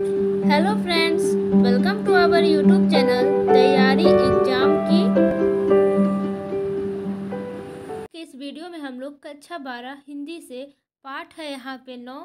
Hello friends welcome to our YouTube channel तैयारी exam की इस वीडियो में हम लोग कक्षा बारह हिंदी से पाठ है यहाँ पे नौ,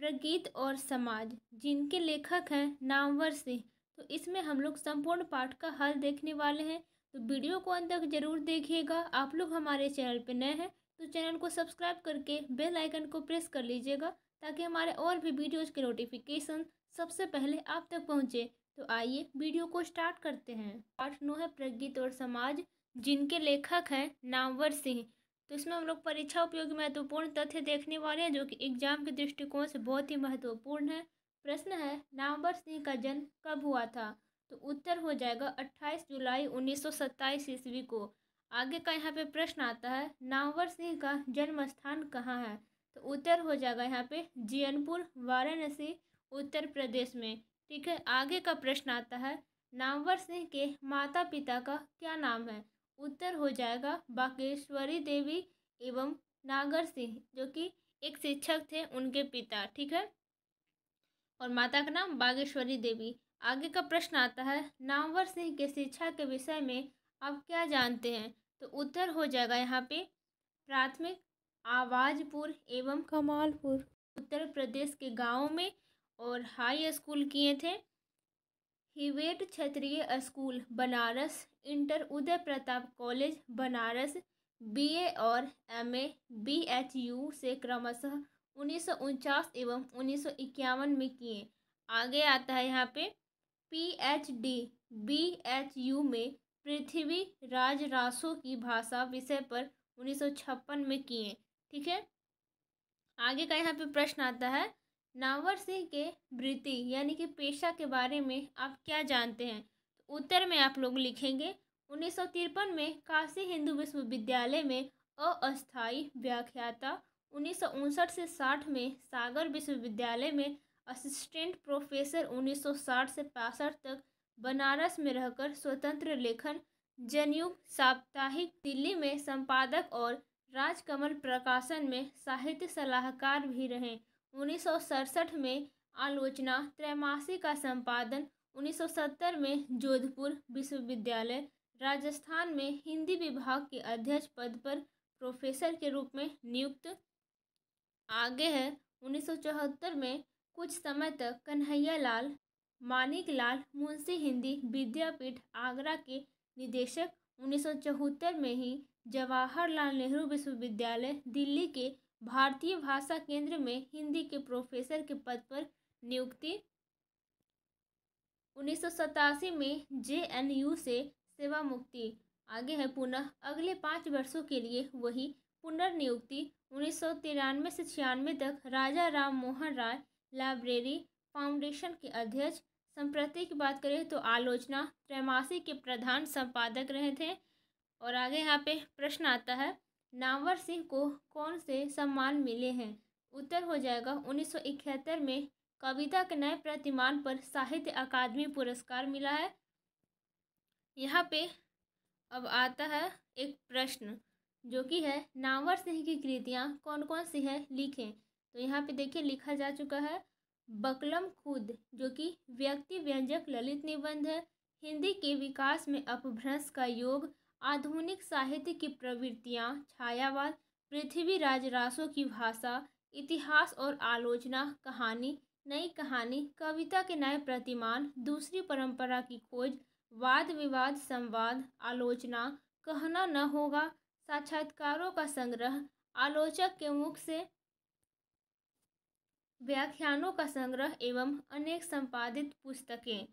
प्रगीत और समाज, जिनके लेखक हैं नामवर सिंह। तो इसमें हम लोग संपूर्ण पाठ का हल देखने वाले हैं। तो वीडियो को अंत तक ज़रूर देखिएगा। आप लोग हमारे चैनल पे नए हैं तो चैनल को सब्सक्राइब करके बेल आइकन को प्रेस कर लीजिएगा, ताकि हमारे और भी वीडियोज़ के नोटिफिकेशन सबसे पहले आप तक पहुँचे तो आइए वीडियो को स्टार्ट करते हैं। पाठ नो है प्रगीत और समाज, जिनके लेखक हैं, नामवर सिंह। तो इसमें हम लोग परीक्षा उपयोगी महत्वपूर्ण तथ्य देखने वाले हैं, जो कि एग्ज़ाम के दृष्टिकोण से बहुत ही महत्वपूर्ण है। प्रश्न है, नामवर सिंह का जन्म कब हुआ था? तो उत्तर हो जाएगा 28 जुलाई उन्नीस सौ सत्ताईस ईस्वी को। आगे का यहाँ पे प्रश्न आता है, नामवर सिंह का जन्म स्थान कहाँ है? तो उत्तर हो जाएगा यहाँ पे जियनपुर, वाराणसी उत्तर प्रदेश में। ठीक है, आगे का प्रश्न आता है, नामवर सिंह के माता पिता का क्या नाम है? उत्तर हो जाएगा बागेश्वरी देवी एवं नागर सिंह, जो कि एक शिक्षक थे उनके पिता। ठीक है? और माता का नाम बागेश्वरी देवी। आगे का प्रश्न आता है, नामवर सिंह के शिक्षा के विषय में आप क्या जानते हैं? तो उत्तर हो जाएगा यहाँ पे, प्राथमिक, आवाजपुर एवं कमालपुर। उत्तर प्रदेश के गाँव में और हाई स्कूल किए थे। Hewett Kshatriya school Banaras, inter Uday Pratap college Banaras, BA और एमए, बीएचयू से क्रमशः उन्नीस सौ उनचास एवं उन्नीस सौ इक्यावन में किए। आगे आता है यहाँ पे, पीएचडी, बीएचयू में पृथ्वी राज रासो की भाषा विषय पर उन्नीस सौ छप्पन में किए, ठीक है? आगे का यहाँ पे प्रश्न आता है नावर सिंह के वृत्ति यानी कि पेशा के बारे में आप क्या जानते हैं? तो उत्तर में आप लोग लिखेंगे, उन्नीस सौ तिरपन में काशी हिंदू विश्वविद्यालय में अस्थायी व्याख्याता, उन्नीस सौ उनसठ से 60 में सागर विश्वविद्यालय में असिस्टेंट प्रोफेसर 1960 से पैंसठ तक बनारस में रहकर स्वतंत्र लेखन, जनयुग, साप्ताहिक दिल्ली में संपादक और राजकमल प्रकाशन में साहित्य सलाहकार भी रहे। उन्नीस में आलोचना त्रैमासिक का संपादन 1970 में जोधपुर विश्वविद्यालय, राजस्थान में हिंदी विभाग के अध्यक्ष पद पर प्रोफेसर के रूप में नियुक्त। आगे है, उन्नीस सौ चौहत्तर में कुछ समय तक कन्हैया लाल मानिक लाल मुंशी हिंदी विद्यापीठ आगरा के निदेशक, उन्नीस सौ चौहत्तर में ही जवाहरलाल नेहरू विश्वविद्यालय दिल्ली के भारतीय भाषा केंद्र में हिंदी के प्रोफेसर के पद पर नियुक्ति। उन्नीस सौ सतासी में जेएनयू से सेवा मुक्ति। आगे है पुनः, अगले पाँच वर्षों के लिए वही पुनर्नियुक्ति। उन्नीस सौ तिरानवे से छियानवे तक राजा राम मोहन राय लाइब्रेरी फाउंडेशन के अध्यक्ष। संप्रति की बात करें तो आलोचना, त्रैमासिक के प्रधान संपादक रहे थे। और आगे यहाँ पे प्रश्न आता है नामवर सिंह को कौन से सम्मान मिले हैं? उत्तर हो जाएगा उन्नीस सौ इकहत्तर में कविता के नए प्रतिमान पर साहित्य अकादमी पुरस्कार मिला है। यहाँ पे अब आता है एक प्रश्न, जो कि है, नामवर सिंह की कृतियाँ कौन कौन सी है लिखें? तो यहाँ पे देखिए, लिखा जा चुका है, बकलम खुद, जो कि व्यक्ति व्यंजक ललित निबंध है। हिंदी के विकास में अपभ्रंश का योग आधुनिक साहित्य की प्रवृत्तियाँ, छायावाद, पृथ्वी राजरासों की भाषा, इतिहास और आलोचना, कहानी, नई कहानी, कविता के नए प्रतिमान, दूसरी परंपरा की खोज, वाद विवाद, संवाद, आलोचना, कहना न होगा, साक्षात्कारों का संग्रह, आलोचक के मुख से व्याख्यानों का संग्रह एवं अनेक संपादित पुस्तकें।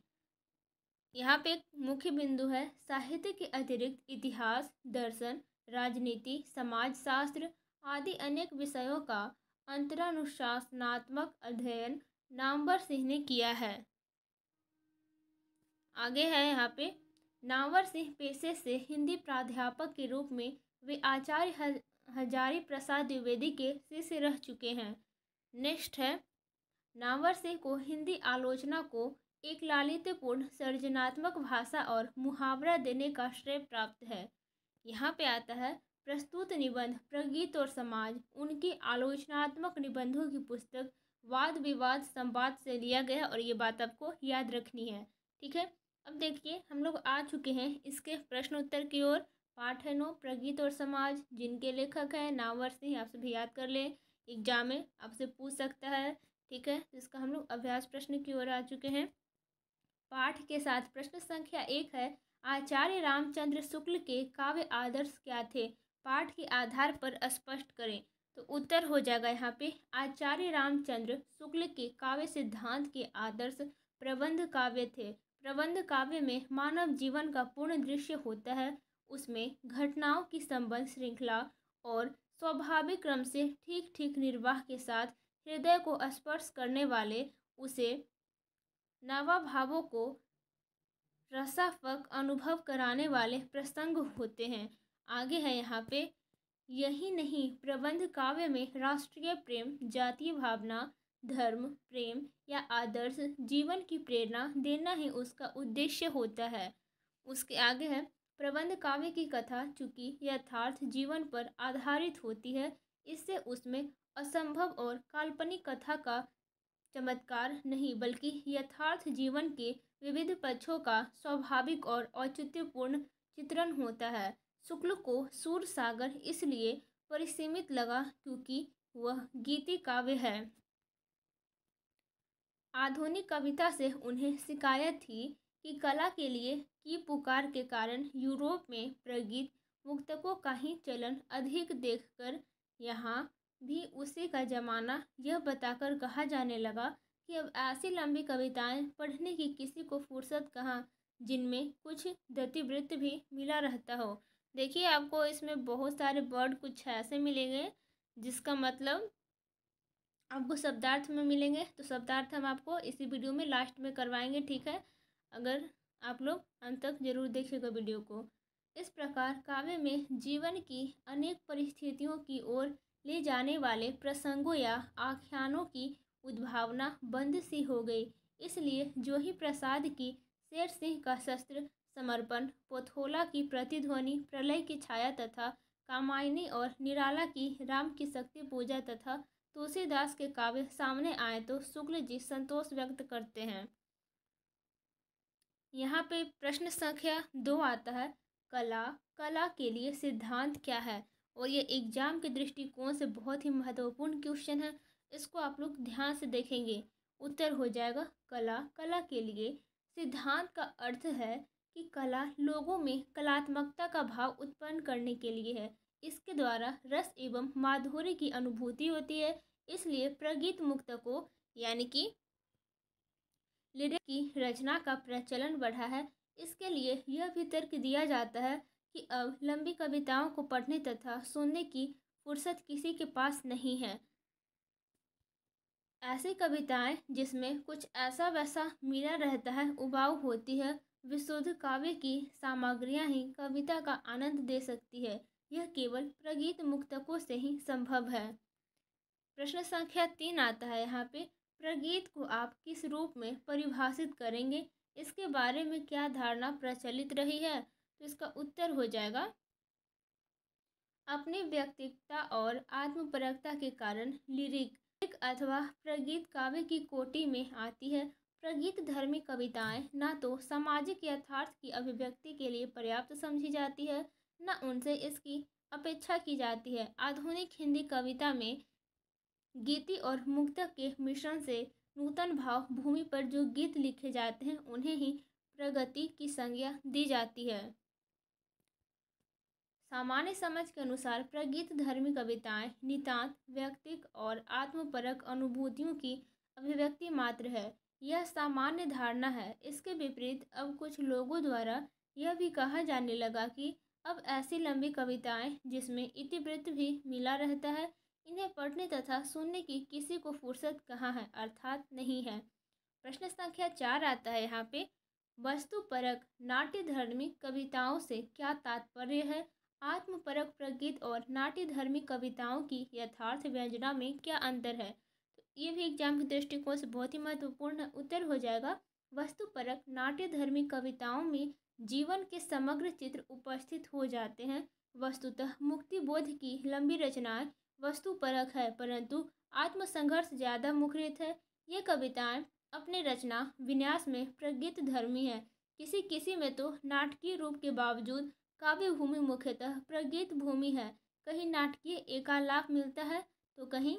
यहाँ पे एक मुख्य बिंदु है, साहित्य के अतिरिक्त इतिहास, दर्शन, राजनीति, समाजशास्त्र आदि अनेक विषयों का अंतरानुशासनात्मक अध्ययन नामवर सिंह ने किया है। आगे है यहाँ पे, नामवर सिंह पेशे से हिंदी प्राध्यापक के रूप में वे आचार्य हजारी प्रसाद द्विवेदी के शिष्य रह चुके हैं। नेक्स्ट है, नामवर सिंह को हिंदी आलोचना को एक लालित्यपूर्ण सर्जनात्मक भाषा और मुहावरा देने का श्रेय प्राप्त है। यहाँ पे आता है, प्रस्तुत निबंध, प्रगीत और समाज, उनकी आलोचनात्मक निबंधों की पुस्तक वाद विवाद संवाद से लिया गया और ये बात आपको याद रखनी है। ठीक है? अब देखिए, हम लोग आ चुके हैं इसके प्रश्न उत्तर की ओर। पाठ है नो प्रगीत और समाज, जिनके लेखक हैं नावर सिंह आप सभी याद कर लें। एग्ज़ाम में आपसे पूछ सकता है। ठीक है? जिसका हम लोग अभ्यास प्रश्न की ओर आ चुके हैं। पाठ के साथ प्रश्न संख्या एक है, आचार्य रामचंद्र शुक्ल के काव्य आदर्श क्या थे? पाठ के आधार पर स्पष्ट करें तो उत्तर हो जाएगा यहाँ पे, आचार्य रामचंद्र शुक्ल के काव्य सिद्धांत के आदर्श प्रबंध काव्य थे। प्रबंध काव्य में मानव जीवन का पूर्ण दृश्य होता है, उसमें घटनाओं की संबंध श्रृंखला और स्वाभाविक क्रम से ठीक ठीक निर्वाह के साथ हृदय को स्पर्श करने वाले उसे नवाभावों को रसाफक अनुभव कराने वाले प्रसंग होते हैं। आगे है यहाँ पे, यही नहीं, प्रबंध काव्य में राष्ट्रीय प्रेम, जातीय भावना, धर्म, प्रेम या आदर्श, जीवन की प्रेरणा देना ही उसका उद्देश्य होता है। उसके आगे है, प्रबंध काव्य की कथा, चूँकि, यथार्थ जीवन पर आधारित होती है। इससे उसमें असंभव और काल्पनिक कथा का चमत्कार नहीं, बल्कि यथार्थ जीवन के विविध पक्षों का स्वाभाविक और औचित्यपूर्ण चित्रण होता है। शुक्ल को सूर सागर इसलिए परिसीमित लगा क्योंकि वह गीति काव्य है। आधुनिक कविता से उन्हें शिकायत थी कि कला के लिए की पुकार के कारण यूरोप में प्रगीत मुक्तकों का ही चलन अधिक देखकर यहाँ भी उसी का जमाना यह बताकर कहा जाने लगा कि अब ऐसी लंबी कविताएँ पढ़ने की किसी को फुर्सत कहाँ, जिनमें कुछ गतिवृत्त भी मिला रहता हो। देखिए, आपको इसमें बहुत सारे वर्ड कुछ ऐसे मिलेंगे, जिसका मतलब आपको शब्दार्थ में मिलेंगे। तो शब्दार्थ हम आपको इसी वीडियो में लास्ट में करवाएँगे, ठीक है? अगर आप लोग अंत तक ज़रूर देखिएगा वीडियो को। इस प्रकार काव्य में जीवन की अनेक परिस्थितियों की ओर ले जाने वाले प्रसंगों या आख्यानों की उद्भावना बंद सी हो गई। इसलिए जो ही प्रसाद की शेर सिंह का शस्त्र समर्पण, पोथोला की प्रतिध्वनि, प्रलय की छाया तथा कामायनी और निराला की राम की शक्ति पूजा तथा तुलसीदास के काव्य सामने आए तो शुक्ल जी संतोष व्यक्त करते हैं। यहाँ पे प्रश्न संख्या दो आता है, कला कला के लिए सिद्धांत क्या है? और ये एग्ज़ाम के दृष्टिकोण से बहुत ही महत्वपूर्ण क्वेश्चन है। इसको आप लोग ध्यान से देखेंगे। उत्तर हो जाएगा कला। कला के लिए सिद्धांत का अर्थ है कि कला लोगों में कलात्मकता का भाव उत्पन्न करने के लिए है। इसके द्वारा रस एवं माधुर्य की अनुभूति होती है। इसलिए प्रगीत मुक्त को यानी कि लिरिक की रचना का प्रचलन बढ़ा है। इसके लिए यह भी तर्क दिया जाता है कि अब लंबी कविताओं को पढ़ने तथा सुनने की फुर्सत किसी के पास नहीं है। ऐसी कविताएँ जिसमें कुछ ऐसा वैसा मिला रहता है, उबाऊ होती है, विशुद्ध काव्य की सामग्रियाँ ही कविता का आनंद दे सकती है। यह केवल प्रगीत मुक्तकों से ही संभव है। प्रश्न संख्या तीन आता है यहाँ पे, प्रगीत को आप किस रूप में परिभाषित करेंगे? इसके बारे में क्या धारणा प्रचलित रही है? तो इसका उत्तर हो जाएगा। अपनी व्यक्तिकता और आत्मपरकता के कारण लिरिक अथवा प्रगीत काव्य की कोटि में आती है। प्रगीत धर्मी कविताएँ न तो सामाजिक यथार्थ की अभिव्यक्ति के लिए पर्याप्त समझी जाती है, न उनसे इसकी अपेक्षा की जाती है। आधुनिक हिंदी कविता में गीति और मुक्तक के मिश्रण से नूतन भाव भूमि पर जो गीत लिखे जाते हैं, उन्हें ही प्रगति की संज्ञा दी जाती है। सामान्य समझ के अनुसार प्रगीत धर्मी कविताएँ, नितांत, व्यक्तिक और आत्मपरक अनुभूतियों की अभिव्यक्ति मात्र है। यह सामान्य धारणा है। इसके विपरीत अब कुछ लोगों द्वारा यह भी कहा जाने लगा कि अब ऐसी लंबी कविताएँ जिसमें इतिवृत्त भी मिला रहता है, इन्हें पढ़ने तथा सुनने की किसी को फुर्सत कहाँ है, अर्थात नहीं है। प्रश्न संख्या चार आता है यहाँ पे। वस्तुपरक नाट्य धर्मी कविताओं से क्या तात्पर्य है? आत्मपरक प्रगीत और नाट्य धर्मी कविताओं की यथार्थ व्यंजना में क्या अंतर है? तो ये भी एग्ज़ाम के दृष्टिकोण से बहुत ही महत्वपूर्ण उत्तर हो जाएगा। वस्तुपरक नाट्य धर्मी कविताओं में जीवन के समग्र चित्र उपस्थित हो जाते हैं। वस्तुतः मुक्ति बोध की लंबी रचनाएँ वस्तुपरक है, परंतु आत्मसंघर्ष ज़्यादा मुखरित है। ये कविताएँ अपने रचना विन्यास में प्रगीत धर्मी है। किसी किसी में तो नाटकीय रूप के बावजूद काव्य भूमि मुख्यतः प्रगीत भूमि है। कहीं नाटकीय एकालाप मिलता है तो कहीं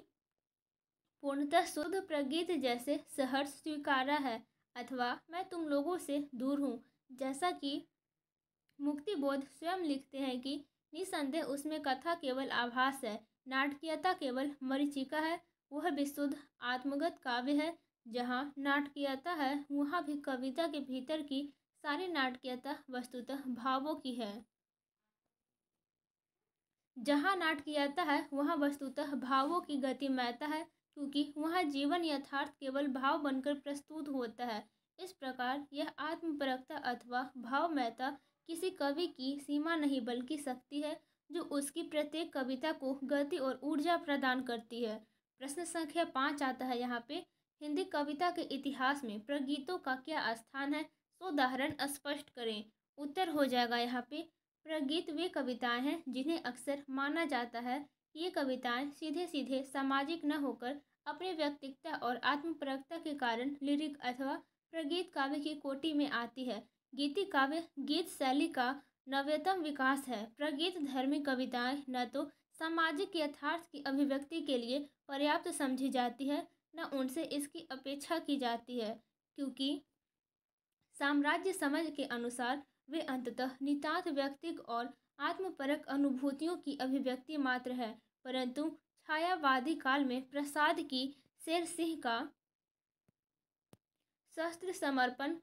पूर्णतः शुद्ध प्रगीत जैसे सहर्ष स्वीकारा है। अथवा मैं तुम लोगों से दूर हूँ, जैसा कि मुक्तिबोध स्वयं लिखते हैं कि निसंदेह उसमें कथा केवल आभास है, नाटकीयता केवल मरीचिका है, वह विशुद्ध आत्मगत काव्य है, जहाँ नाटकीयता है, वहाँ भी कविता के भीतर की सारी नाटकीयता वस्तुतः भावों की है। जहाँ नाटकीयता है, वहाँ वस्तुतः भावों की गतिमयता है, क्योंकि वहाँ जीवन यथार्थ केवल भाव बनकर प्रस्तुत होता है। इस प्रकार यह आत्मपरकता अथवा भावमयता किसी कवि की सीमा नहीं बल्कि शक्ति है, जो उसकी प्रत्येक कविता को गति और ऊर्जा प्रदान करती है। प्रश्न संख्या पाँच आता है यहाँ पे। हिंदी कविता के इतिहास में प्रगीतों का क्या स्थान है, सो उदाहरण स्पष्ट करें। उत्तर हो जाएगा यहाँ पे। प्रगीत वे कविताएँ हैं जिन्हें अक्सर माना जाता है। कि ये कविताएँ सीधे सीधे सामाजिक न होकर अपने व्यक्तित्व और आत्मपरकता के कारण लिरिक अथवा प्रगीत काव्य की कोटि में आती है। गीति काव्य गीत शैली का नव्यतम विकास है। प्रगीत धर्मी कविताएँ न तो सामाजिक यथार्थ की अभिव्यक्ति के लिए पर्याप्त समझी जाती है, न उनसे इसकी अपेक्षा की जाती है, क्योंकि साम्राज्य समझ के अनुसार वे अंततः नितांत व्यक्तिक और आत्मपरक अनुभूतियों की अभिव्यक्ति मात्र है, परंतु छायावादी काल में प्रसाद की शेर सिंह का शस्त्र समर्पण,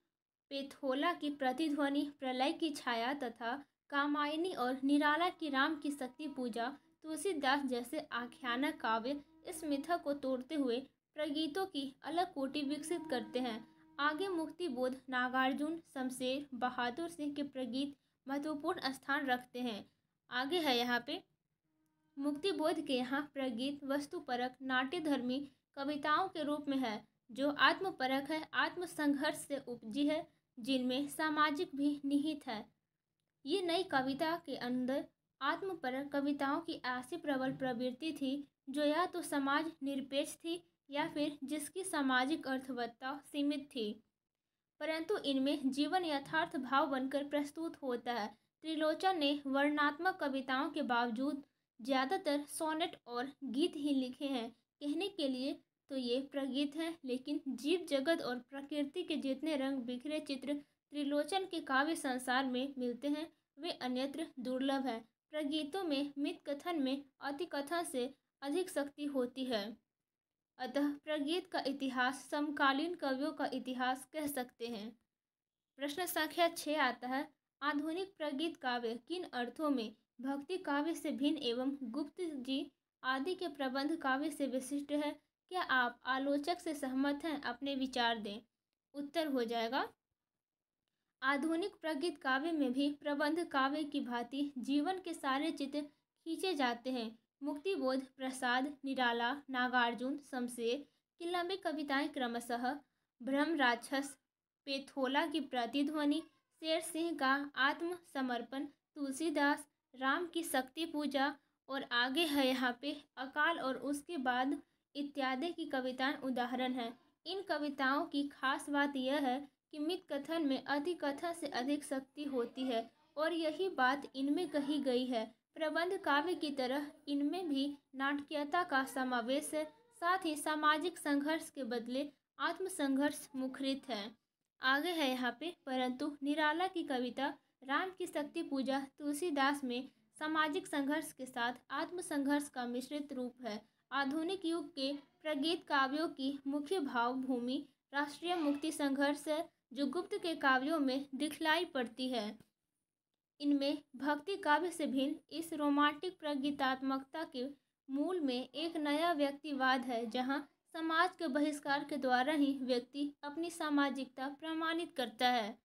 पेथोला की प्रतिध्वनि, प्रलय की छाया तथा कामायनी और निराला की राम की शक्ति पूजा तुलसीदास जैसे आख्यानक काव्य इस मिथा को तोड़ते हुए प्रगीतों की अलग कोटि विकसित करते हैं। आगे मुक्ति बोध नागार्जुन, शमशेर बहादुर सिंह के प्रगीत महत्वपूर्ण स्थान रखते हैं। आगे है यहाँ पे मुक्ति बोध के यहाँ प्रगीत वस्तुपरक नाट्यधर्मी कविताओं के रूप में है, जो आत्मपरक है, आत्मसंघर्ष से उपजी है, जिनमें सामाजिक भी निहित है। ये नई कविता के अंदर आत्मपरक कविताओं की ऐसी प्रबल प्रवृत्ति थी, जो या तो समाज निरपेक्ष थी या फिर जिसकी सामाजिक अर्थवत्ता सीमित थी। परंतु इनमें जीवन यथार्थ भाव बनकर प्रस्तुत होता है। त्रिलोचन ने वर्णात्मक कविताओं के बावजूद ज़्यादातर सोनेट और गीत ही लिखे हैं। कहने के लिए तो ये प्रगीत हैं, लेकिन जीव जगत और प्रकृति के जितने रंग बिखरे चित्र त्रिलोचन के काव्य संसार में मिलते हैं, वे अन्यत्र दुर्लभ हैं। प्रगीतों में मित कथन में अति कथन से अधिक शक्ति होती है। अतः प्रगीत का इतिहास समकालीन कवियों का इतिहास कह सकते हैं। प्रश्न संख्या छः आता है, आधुनिक प्रगीत काव्य किन अर्थों में भक्ति काव्य से भिन्न एवं गुप्त जी आदि के प्रबंध काव्य से विशिष्ट है? क्या आप आलोचक से सहमत हैं? अपने विचार दें। उत्तर हो जाएगा। आधुनिक प्रगीत काव्य में भी प्रबंध काव्य की भांति जीवन के सारे चित्र खींचे जाते हैं। मुक्तिबोध, प्रसाद, निराला, नागार्जुन, शमशेर की लंबी कविताएँ क्रमशः ब्रह्म राक्षस पेथोला की प्रतिध्वनि शेर सिंह का आत्मसमर्पण, तुलसीदास, राम की शक्ति पूजा और आगे है यहाँ पे अकाल और उसके बाद इत्यादि की कविताएँ उदाहरण हैं। इन कविताओं की खास बात यह है कि मित कथन में अधिक कथन से अधिक शक्ति होती है और यही बात इनमें कही गई है। प्रबंध काव्य की तरह इनमें भी नाटकीयता का समावेश है, साथ ही सामाजिक संघर्ष के बदले आत्मसंघर्ष मुखरित है। आगे है यहाँ पे, परंतु निराला की कविता, राम की शक्ति पूजा, तुलसीदास में सामाजिक संघर्ष के साथ आत्मसंघर्ष का मिश्रित रूप है। आधुनिक युग के प्रगीत काव्यों की मुख्य भाव भूमि राष्ट्रीय मुक्ति संघर्ष है, जो गुप्त के काव्यों में दिखलाई पड़ती है। इनमें भक्ति काव्य से भिन्न इस रोमांटिक प्रगीतात्मकता के मूल में एक नया व्यक्तिवाद है, जहाँ समाज के बहिष्कार के द्वारा ही व्यक्ति अपनी सामाजिकता प्रमाणित करता है।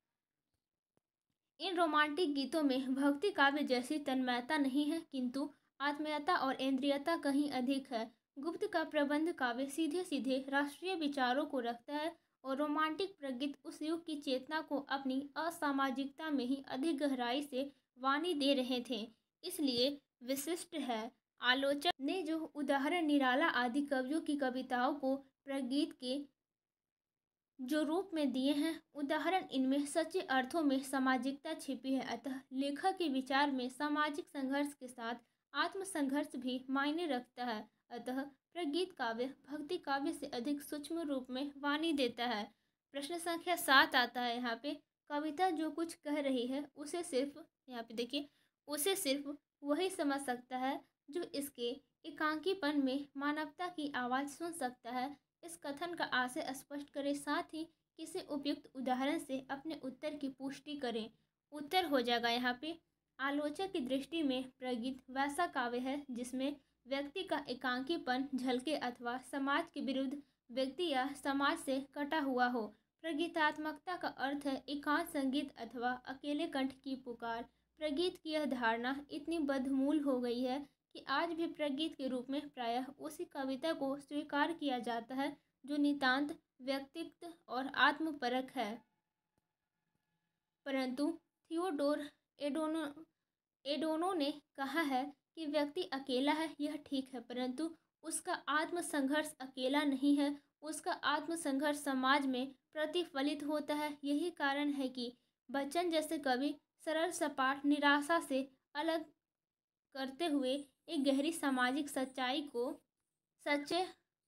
इन रोमांटिक गीतों में भक्ति काव्य जैसी तन्मयता नहीं है, किंतु आत्मीयता और इंद्रियता कहीं अधिक है। गुप्त का प्रबंध काव्य सीधे सीधे राष्ट्रीय विचारों को रखता है और रोमांटिक प्रगीत उस युग की चेतना को अपनी असामाजिकता में ही अधिक गहराई से वाणी दे रहे थे। इसलिए विशिष्ट है, आलोचक ने जो उदाहरण निराला आदि कवियों की कविताओं को प्रगीत के जो रूप में दिए हैं, उदाहरण इनमें सच्चे अर्थों में सामाजिकता छिपी है। अतः लेखक के विचार में सामाजिक संघर्ष के साथ आत्मसंघर्ष भी मायने रखता है। अतः प्रगीत काव्य भक्ति काव्य से अधिक सूक्ष्म रूप में वाणी देता है। प्रश्न संख्या सात आता है यहाँ पे। कविता जो कुछ कह रही है, उसे सिर्फ़, यहाँ पे देखिए, उसे सिर्फ़ वही समझ सकता है जो इसके एकांकीपन में मानवता की आवाज़ सुन सकता है। इस कथन का आशय स्पष्ट करें, साथ ही किसी उपयुक्त उदाहरण से अपने उत्तर की पुष्टि करें। उत्तर हो जाएगा यहाँ पे, आलोचक की दृष्टि में प्रगीत वैसा काव्य है जिसमें व्यक्ति का एकांकीपन झलके अथवा समाज के विरुद्ध व्यक्ति या समाज से कटा हुआ हो। प्रगीतात्मकता का अर्थ है एकांत संगीत अथवा अकेले कंठ की पुकार। प्रगीत की यह धारणा इतनी बदमूल हो गई है कि आज भी प्रगीत के रूप में प्रायः उसी कविता को स्वीकार किया जाता है जो नितांत, व्यक्तित्व और आत्मपरक है। परंतु थियोडोर एडोनो एडोनो ने कहा है कि व्यक्ति अकेला है, यह ठीक है, परंतु उसका आत्मसंघर्ष अकेला नहीं है। उसका आत्मसंघर्ष समाज में प्रतिफलित होता है। यही कारण है कि बच्चन जैसे कवि सरल सपाट, निराशा से अलग करते हुए एक गहरी सामाजिक सच्चाई को सच्चे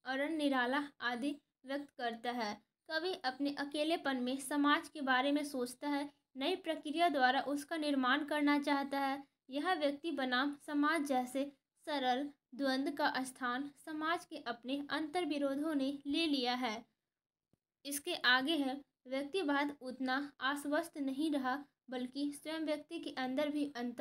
और निराला आदि व्यक्त करता है। कवि अपने अकेलेपन में समाज के बारे में सोचता है, नई प्रक्रिया द्वारा उसका निर्माण करना चाहता है। यह व्यक्ति बनाम समाज जैसे सरल द्वंद्व का स्थान समाज के अपने अंतर विरोधों ने ले लिया है। इसके आगे है, व्यक्तिवाद उतना आश्वस्त नहीं रहा, बल्कि स्वयं व्यक्ति के अंदर भी अंत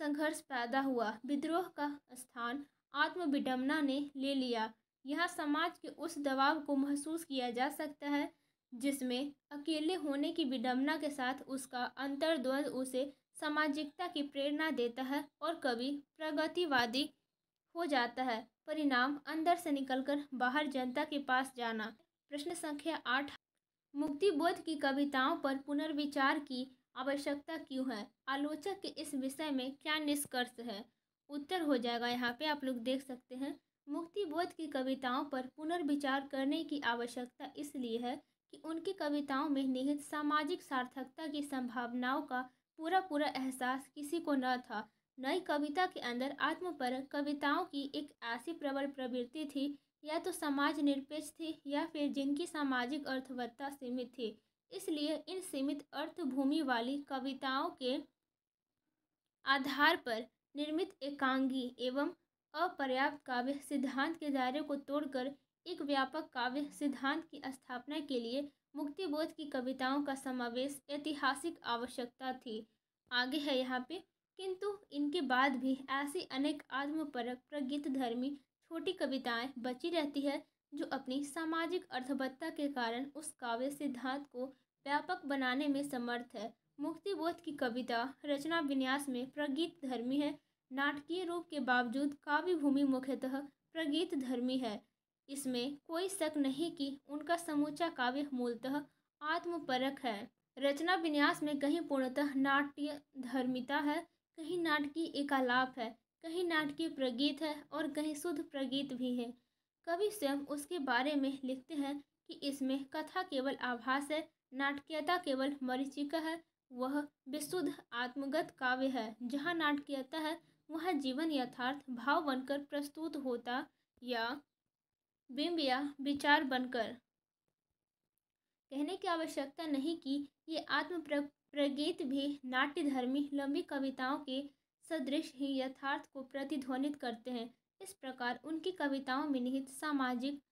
संघर्ष पैदा हुआ। विद्रोह का स्थान आत्मविडम्बना ने ले लिया। यह समाज के उस दबाव को महसूस किया जा सकता है, जिसमें अकेले होने की विडम्बना के साथ उसका अंतर्द्वंद उसे सामाजिकता की प्रेरणा देता है और कभी प्रगतिवादी हो जाता है। परिणाम, अंदर से निकलकर बाहर जनता के पास जाना। प्रश्न संख्या आठ मुक्ति बोध की कविताओं पर पुनर्विचार की आवश्यकता क्यों है? आलोचक के इस विषय में क्या निष्कर्ष है? उत्तर हो जाएगा, यहाँ पे आप लोग देख सकते हैं। मुक्ति बोध की कविताओं पर पुनर्विचार करने की आवश्यकता इसलिए है कि उनकी कविताओं में निहित सामाजिक सार्थकता की संभावनाओं का पूरा पूरा एहसास किसी को न था। नई कविता के अंदर आत्म पर कविताओं की एक ऐसी प्रबल प्रवृत्ति थी, या तो समाज निरपेक्ष थी, या फिर जिनकी सामाजिक अर्थवत्ता सीमित थी। इसलिए इन सीमित अर्थभूमि वाली कविताओं के आधार पर निर्मित एकांगी एवं अपर्याप्त काव्य सिद्धांत के दायरे को तोड़कर एक व्यापक काव्य सिद्धांत की स्थापना के लिए मुक्तिबोध की कविताओं का समावेश ऐतिहासिक आवश्यकता थी। आगे है यहाँ पे, किंतु इनके बाद भी ऐसी अनेक आत्मपरक प्रगीत धर्मी छोटी कविताएँ बची रहती है, जो अपनी सामाजिक अर्थवत्ता के कारण उस काव्य सिद्धांत को व्यापक बनाने में समर्थ है। मुक्तिबोध की कविता रचना विन्यास में प्रगीत धर्मी है। नाटकीय रूप के बावजूद काव्य भूमि मुख्यतः प्रगीत धर्मी है। इसमें कोई शक नहीं कि उनका समूचा काव्य मूलतः आत्मपरक है। रचना विन्यास में कहीं पूर्णतः नाट्य धर्मिता है, कहीं नाटकीय एकालाप है, कहीं नाटकीय प्रगीत है और कहीं शुद्ध प्रगीत भी है। कवि स्वयं उसके बारे में लिखते हैं कि इसमें कथा केवल आभास है, नाटकीयता केवल मरीचिका है, वह विशुद्ध आत्मगत काव्य है। जहाँ नाटकीयता है, वह जीवन यथार्थ भाव बनकर प्रस्तुत होता या बिंब या विचार बनकर। कहने की आवश्यकता नहीं कि ये आत्म प्रगीत भी नाट्यधर्मी लंबी कविताओं के सदृश ही यथार्थ को प्रतिध्वनित करते हैं। इस प्रकार उनकी कविताओं में निहित सामाजिक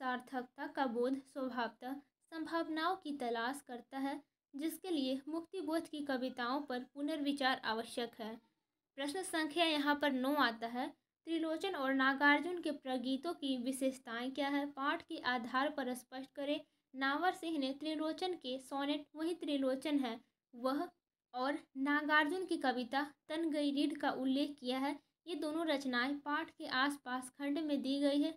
सार्थकता का बोध स्वभावतः संभावनाओं की तलाश करता है, जिसके लिए मुक्तिबोध की कविताओं पर पुनर्विचार आवश्यक है। प्रश्न संख्या यहाँ पर नौ आता है। त्रिलोचन और नागार्जुन के प्रगीतों की विशेषताएँ क्या है? पाठ के आधार पर स्पष्ट करें। नावर सिंह ने त्रिलोचन के सोनेट, वही त्रिलोचन है। वह और नागार्जुन की कविता तनगईरीड का उल्लेख किया है। ये दोनों रचनाएँ पाठ के आसपास खंड में दी गई है।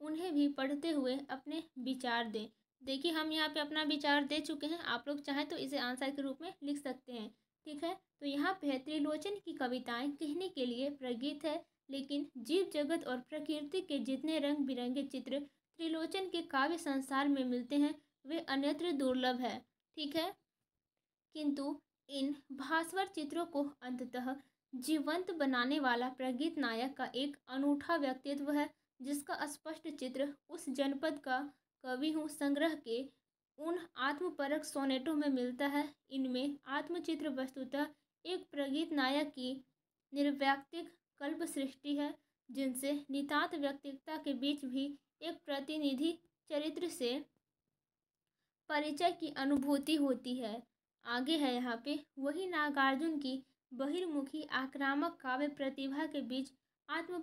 उन्हें भी पढ़ते हुए अपने विचार दें। देखिए, हम यहाँ पे अपना विचार दे चुके हैं। आप लोग चाहें तो इसे आंसर के रूप में लिख सकते हैं। ठीक है? तो यहाँ पे है, त्रिलोचन की कविताएँ कहने के लिए प्रगीत है। लेकिन जीव जगत और प्रकृति के जितने रंग बिरंगे चित्र त्रिलोचन के काव्य संसार में मिलते हैं, वे अन्यत्र दुर्लभ है, ठीक है? किंतु इन भास्वर चित्रों को अंततः जीवंत बनाने वाला प्रगीत नायक का एक अनूठा व्यक्तित्व है, जिसका स्पष्ट चित्र उस जनपद का कवि हूँ संग्रह के उन आत्मपरक सोनेटों में मिलता है। इनमें आत्मचित्र वस्तुतः एक प्रगीत नायक की निर्व्यक्तिक कल्प सृष्टि है, जिनसे नितांत व्यक्तिकता के बीच भी एक प्रतिनिधि चरित्र से परिचय की अनुभूति होती है। आगे है यहाँ पे, वही नागार्जुन की बहिर्मुखी आक्रामक काव्य प्रतिभा के बीच आत्म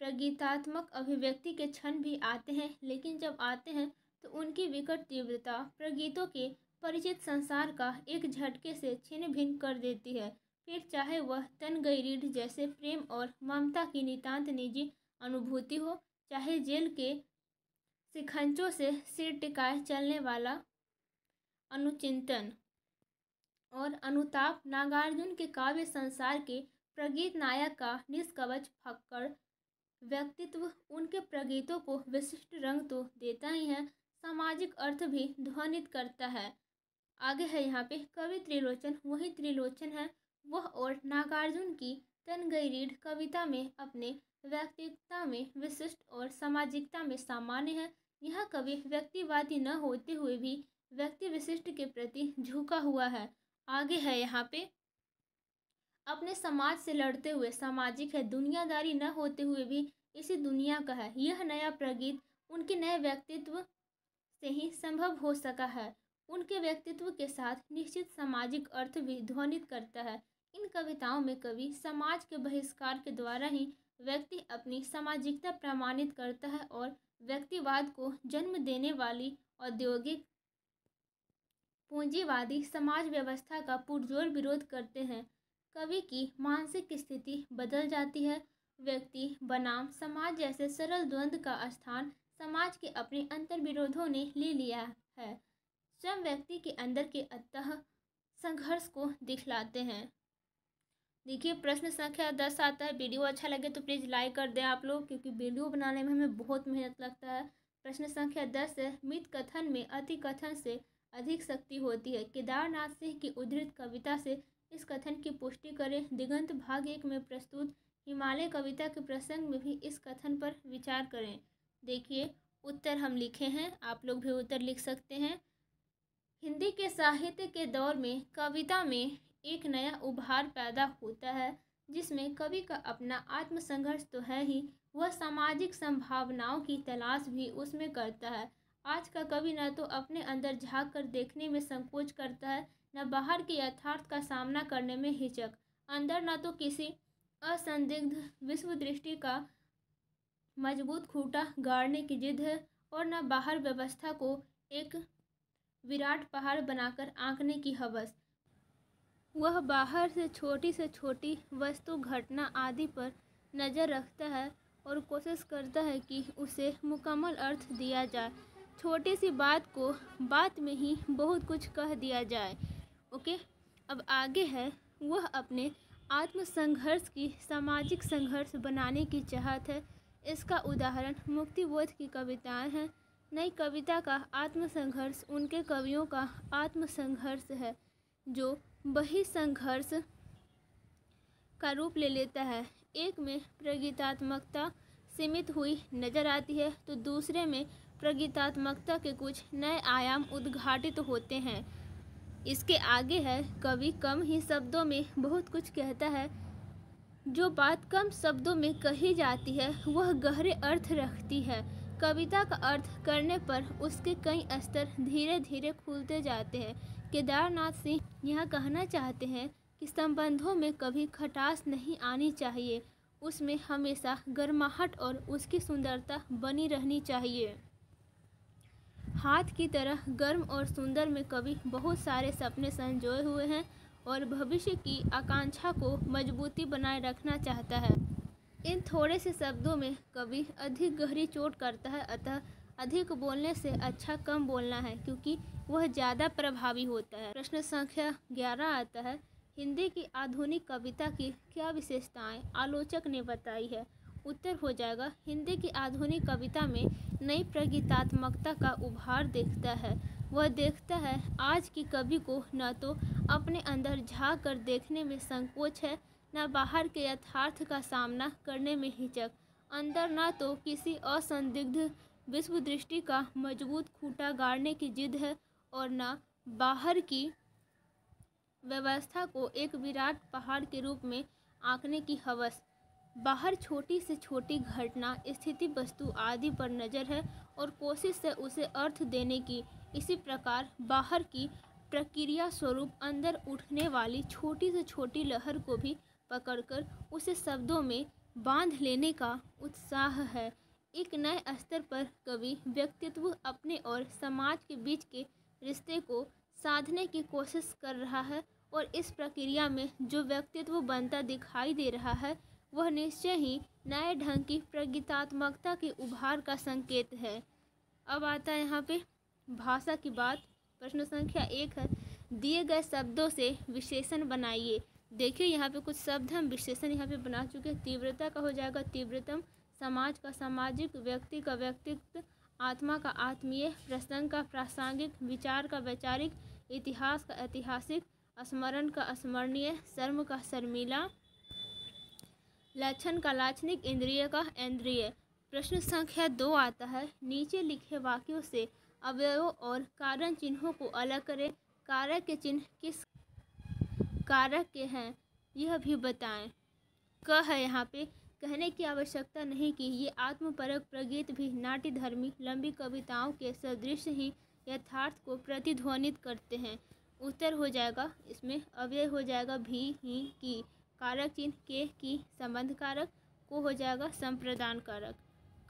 प्रगीतात्मक अभिव्यक्ति के क्षण भी आते हैं, लेकिन जब आते हैं तो उनकी विकट तीव्रता प्रगीतों के परिचित संसार का एक झटके से छिन्न भिन्न कर देती है। फिर चाहे वह तन गई रीढ़ जैसे प्रेम और ममता की नितांत निजी अनुभूति हो, चाहे जेल के शिखंचों से सिर टिकाए चलने वाला अनुचिंतन और अनुताप नागार्जुन के काव्य संसार के प्रगीत नायक का निष्कवच फक्कड़ व्यक्तित्व उनके प्रगीतों को विशिष्ट रंग तो देता ही है, सामाजिक अर्थ भी ध्वनित करता है। आगे है यहाँ पे कवि त्रिलोचन, वही त्रिलोचन है वह और नागार्जुन की तनगई रीढ़ कविता में अपने व्यक्तिकता में विशिष्ट और सामाजिकता में सामान्य है। यह कवि व्यक्तिवादी न होते हुए भी व्यक्ति विशिष्ट के प्रति झुका हुआ है। आगे है यहाँ पे, अपने समाज से लड़ते हुए सामाजिक है, दुनियादारी न होते हुए भी इसी दुनिया का है। यह नया प्रगीत उनके नए व्यक्तित्व से ही संभव हो सका है। उनके व्यक्तित्व के साथ निश्चित सामाजिक अर्थ भी ध्वनित करता है। इन कविताओं में कवि समाज के बहिष्कार के द्वारा ही व्यक्ति अपनी सामाजिकता प्रमाणित करता है और व्यक्तिवाद को जन्म देने वाली औद्योगिक पूंजीवादी समाज व्यवस्था का पुरजोर विरोध करते हैं। कवि की मानसिक स्थिति बदल जाती है। व्यक्ति बनाम समाज जैसे सरल द्वंद्व का स्थान समाज के अपने अंतर विरोधों ने ले लिया है। स्वयं व्यक्ति के अंदर के अतः संघर्ष को दिखलाते हैं। देखिए, प्रश्न संख्या दस आता है। वीडियो अच्छा लगे तो प्लीज़ लाइक कर दें आप लोग, क्योंकि वीडियो बनाने में हमें बहुत मेहनत लगता है। प्रश्न संख्या दस मित कथन में अति कथन से अधिक शक्ति होती है। केदारनाथ सिंह की उद्धृत कविता से इस कथन की पुष्टि करें। दिगंत भाग एक में प्रस्तुत, हिमालय कविता के प्रसंग में भी इस कथन पर विचार करें। देखिए, उत्तर हम लिखे हैं, आप लोग भी उत्तर लिख सकते हैं। हिंदी के साहित्य के दौर में, कविता में एक नया उभार पैदा होता है, जिसमें कवि का, अपना आत्मसंघर्ष तो है ही, वह सामाजिक संभावनाओं की तलाश भी उसमें करता है। आज का कवि न तो अपने अंदर झाँक कर देखने में संकोच करता है, न बाहर के यथार्थ का सामना करने में हिचक। अंदर न तो किसी असंदिग्ध विश्व दृष्टि का मज़बूत खूटा गाड़ने की जिद है, और न बाहर व्यवस्था को एक विराट पहाड़ बनाकर आंकने की हवस। वह बाहर से छोटी से छोटी वस्तु, घटना आदि पर नज़र रखता है और कोशिश करता है कि उसे मुकम्मल अर्थ दिया जाए। छोटी सी बात को बात में ही बहुत कुछ कह दिया जाए। ओके, अब आगे है। वह अपने आत्मसंघर्ष की सामाजिक संघर्ष बनाने की चाहत है। इसका उदाहरण मुक्तिबोध की कविताएँ हैं। नई कविता का आत्मसंघर्ष उनके कवियों का आत्मसंघर्ष है, जो वही संघर्ष का रूप ले लेता है। एक में प्रगीतात्मकता सीमित हुई नज़र आती है तो दूसरे में प्रगीतात्मकता के कुछ नए आयाम उद्घाटित होते हैं। इसके आगे है, कवि कम ही शब्दों में बहुत कुछ कहता है। जो बात कम शब्दों में कही जाती है, वह गहरे अर्थ रखती है। कविता का अर्थ करने पर उसके कई स्तर धीरे धीरे खुलते जाते हैं। केदारनाथ सिंह यह कहना चाहते हैं कि संबंधों में कभी खटास नहीं आनी चाहिए। उसमें हमेशा गर्माहट और उसकी सुंदरता बनी रहनी चाहिए। हाथ की तरह गर्म और सुंदर में कभी बहुत सारे सपने संजोए हुए हैं और भविष्य की आकांक्षा को मजबूती बनाए रखना चाहता है। इन थोड़े से शब्दों में कवि अधिक गहरी चोट करता है, अतः अधिक बोलने से अच्छा कम बोलना है, क्योंकि वह ज़्यादा प्रभावी होता है। प्रश्न संख्या ग्यारह आता है। हिंदी की आधुनिक कविता की क्या विशेषताएँ? आलोचक ने बताई है। उत्तर हो जाएगा। हिंदी की आधुनिक कविता में नई प्रगीतात्मकता का उभार देखता है। वह देखता है, आज की कवि को न तो अपने अंदर झाँक कर देखने में संकोच है, न बाहर के यथार्थ का सामना करने में हिचक। अंदर न तो किसी असंदिग्ध विश्व दृष्टि का मज़बूत खूंटा गाड़ने की जिद है और न बाहर की व्यवस्था को एक विराट पहाड़ के रूप में आंकने की हवस। बाहर छोटी से छोटी घटना, स्थिति, वस्तु आदि पर नज़र है और कोशिश है उसे अर्थ देने की। इसी प्रकार बाहर की प्रक्रिया स्वरूप अंदर उठने वाली छोटी से छोटी लहर को भी पकड़कर उसे शब्दों में बाँध लेने का उत्साह है। एक नए स्तर पर कवि व्यक्तित्व अपने और समाज के बीच के रिश्ते को साधने की कोशिश कर रहा है और इस प्रक्रिया में जो व्यक्तित्व बनता दिखाई दे रहा है, वह निश्चय ही नए ढंग की प्रगीतात्मकता के उभार का संकेत है। अब आता है यहाँ पे भाषा की बात। प्रश्न संख्या एक है, दिए गए शब्दों से विशेषण बनाइए। देखिए यहाँ पे कुछ शब्द हम विशेषण यहाँ पे बना चुके हैं। तीव्रता का हो जाएगा तीव्रतम। समाज का सामाजिक, व्यक्ति का व्यक्तित्व, आत्मा का आत्मीय प्रसंग का प्रासंगिक, विचार का वैचारिक, इतिहास का ऐतिहासिक, स्मरण का स्मरणीय, शर्म का शर्मिला, लक्षण का लाक्षणिक, इंद्रिय का इंद्रिय। प्रश्न संख्या दो आता है, नीचे लिखे वाक्यों से अवयव और कारण चिन्हों को अलग करें। कारक के चिन्ह किस कारक के हैं, यह भी बताएँ। क है यहाँ पे कहने की आवश्यकता नहीं कि। ये आत्मपरक प्रगीत भी नाट्यधर्मी लंबी कविताओं के सदृश ही यथार्थ को प्रतिध्वनित करते हैं। उत्तर हो जाएगा, इसमें अव्यय हो जाएगा भी ही की कारक चिन्ह के की संबंध कारक, को हो जाएगा संप्रदान कारक।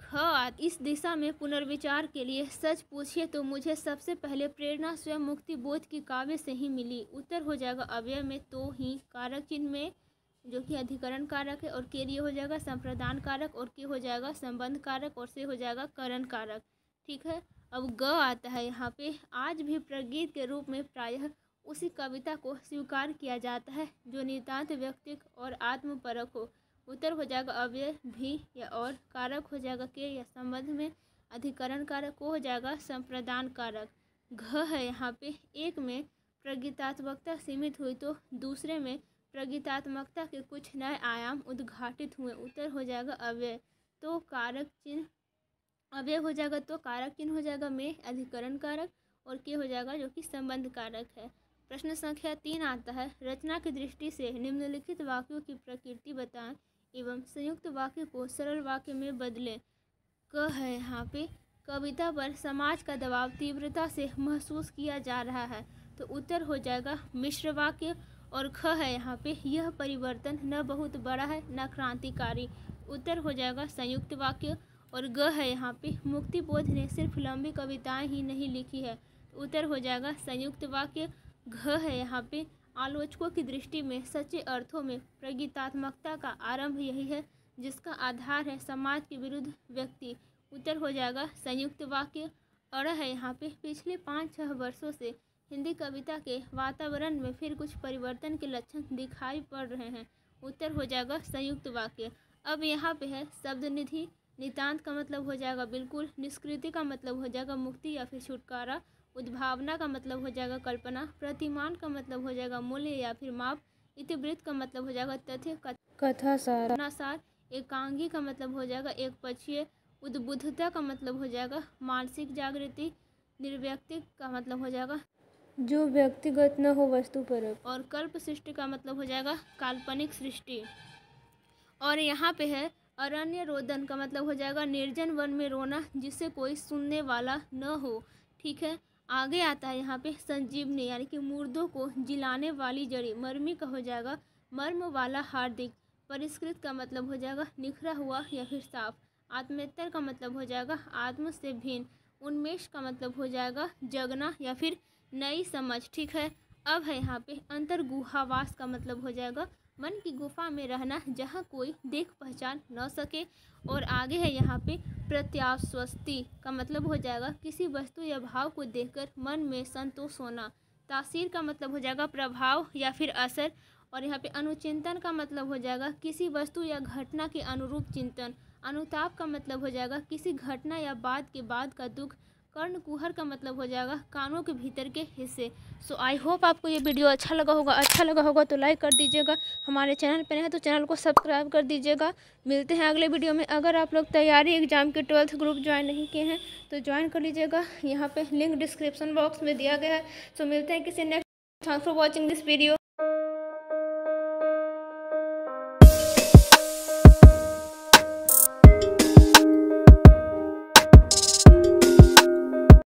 ख इस दिशा में पुनर्विचार के लिए सच पूछिए तो मुझे सबसे पहले प्रेरणा स्वयं मुक्ति बोध की काव्य से ही मिली। उत्तर हो जाएगा अव्यय में तो ही कारक चिन्ह में जो कि अधिकरण कारक है और के लिए हो जाएगा संप्रदान कारक और के हो जाएगा संबंध कारक और से हो जाएगा करण कारक। ठीक है? अब ग आता है यहाँ पे। आज भी प्रगीत के रूप में प्रायः उसी कविता को स्वीकार किया जाता है, जो नितान्त व्यक्तिक और आत्मपरक हो। उत्तर हो जाएगा अव्यय, भी या और। कारक हो जाएगा के या संबंध में। अधिकरण कारक को हो जाएगा संप्रदान कारक। घ है यहाँ पे। एक में प्रगीतात्मकता सीमित हुई तो दूसरे में प्रगीतात्मकता के कुछ नए आयाम उद्घाटित हुए। उत्तर हो जाएगा अव्यय। तो कारक चिन्ह, अव्यय हो जाएगा तो कारक चिन्ह हो जाएगा में अधिकरण कारक और के हो जाएगा जो कि संबंध कारक है। प्रश्न संख्या तीन आता है। रचना की दृष्टि से निम्नलिखित वाक्यों की प्रकृति बताएँ एवं संयुक्त वाक्य को सरल वाक्य में बदलें। क है यहाँ पे, कविता पर समाज का दबाव तीव्रता से महसूस किया जा रहा है। तो उत्तर हो जाएगा मिश्र वाक्य और ख है यहाँ पे। यह परिवर्तन न बहुत बड़ा है, न क्रांतिकारी। उत्तर हो जाएगा संयुक्त वाक्य और ग है यहाँ पे। मुक्ति बोध ने सिर्फ़ लंबी कविताएँ ही नहीं लिखी है। उत्तर हो जाएगा संयुक्त वाक्य। घ है यहाँ पे। आलोचकों की दृष्टि में, सच्चे अर्थों में प्रगीतात्मकता का आरंभ यही है, जिसका आधार है समाज के विरुद्ध व्यक्ति। उत्तर हो जाएगा संयुक्त वाक्य। अड़ है यहाँ पे। पिछले पाँच छः वर्षों से हिंदी कविता के वातावरण में फिर कुछ परिवर्तन के लक्षण दिखाई पड़ रहे हैं। उत्तर हो जाएगा संयुक्त वाक्य। अब यहाँ पे है शब्द निधि नितांत का मतलब हो जाएगा बिल्कुल। निष्कृति का मतलब हो जाएगा मुक्ति या फिर छुटकारा। उद्भावना का मतलब हो जाएगा कल्पना। प्रतिमान का मतलब हो जाएगा मूल्य या फिर माप। इतिवृत्त का मतलब हो जाएगा तथ्य। कथा सार सार एकांगी का मतलब हो जाएगा एक पक्षीय उद्बुद्धता का मतलब हो जाएगा मानसिक जागृति। निर्व्यक्तिक का मतलब हो जाएगा जो व्यक्तिगत न हो वस्तु पर। और कल्प सृष्टि का मतलब हो जाएगा काल्पनिक सृष्टि। और यहाँ पे है, अरण्य रोदन का मतलब हो जाएगा निर्जन वन में रोना जिससे कोई सुनने वाला न हो। ठीक है? आगे आता है यहाँ पे संजीवनी, यानी कि मुर्दों को जिलाने वाली जड़ी। मर्मी का हो जाएगा मर्म वाला हार्दिक। परिष्कृत का मतलब हो जाएगा निखरा हुआ या फिर साफ़। आत्मेतर का मतलब हो जाएगा आत्म से भिन्न। उन्मेष का मतलब हो जाएगा जगना या फिर नई समझ, ठीक है? अब है यहाँ पे अंतर गुहावास का मतलब हो जाएगा। मन की गुफा में रहना, जहाँ कोई देख पहचान न सके। और आगे है यहाँ पे प्रत्यास्वस्ति का मतलब हो जाएगा किसी वस्तु या भाव को देखकर मन में संतोष होना। तासीर का मतलब हो जाएगा प्रभाव या फिर असर। और यहाँ पे अनुचिंतन का मतलब हो जाएगा किसी वस्तु या घटना के अनुरूप चिंतन। अनुताप का मतलब हो जाएगा किसी घटना या बात के बाद का दुख। कर्ण कुहर का मतलब हो जाएगा कानों के भीतर के हिस्से। सो आई होप आपको ये वीडियो अच्छा लगा होगा। अच्छा लगा होगा तो लाइक कर दीजिएगा। हमारे चैनल पर हैं तो चैनल को सब्सक्राइब कर दीजिएगा। मिलते हैं अगले वीडियो में। अगर आप लोग तैयारी एग्ज़ाम के ट्वेल्थ ग्रुप ज्वाइन नहीं किए हैं तो ज्वाइन कर लीजिएगा। यहाँ पर लिंक डिस्क्रिप्शन बॉक्स में दिया गया है। सो मिलते हैं किसी next thanks for watching this video